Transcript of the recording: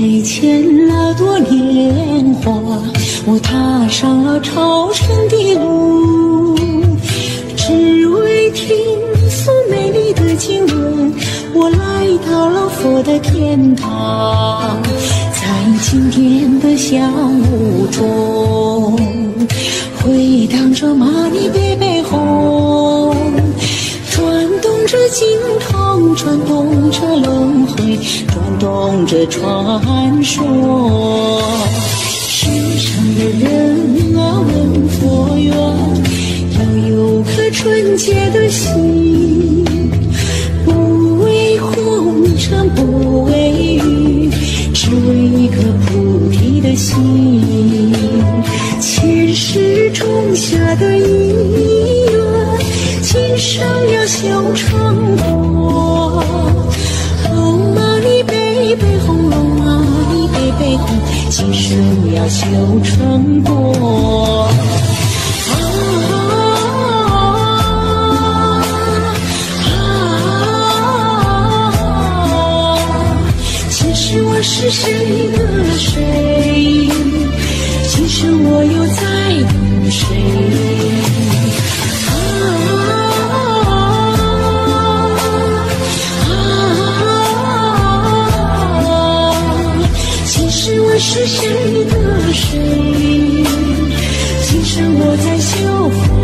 眉前那朵莲花，我踏上了朝圣的路，只为听诵美丽的经文。我来到了佛的天堂，在金殿的香雾中，回荡着玛尼贝贝哄，转动着经筒，转动着轮回。动着传说。世上的人啊，问佛缘，要有颗纯洁的心，不为红尘，不为欲，只为一颗菩提的心。前世种下的因缘，今生要修成果。今生要修成果。前世我是谁的谁？今生我又在等谁？是谁的谁？今生我在修复。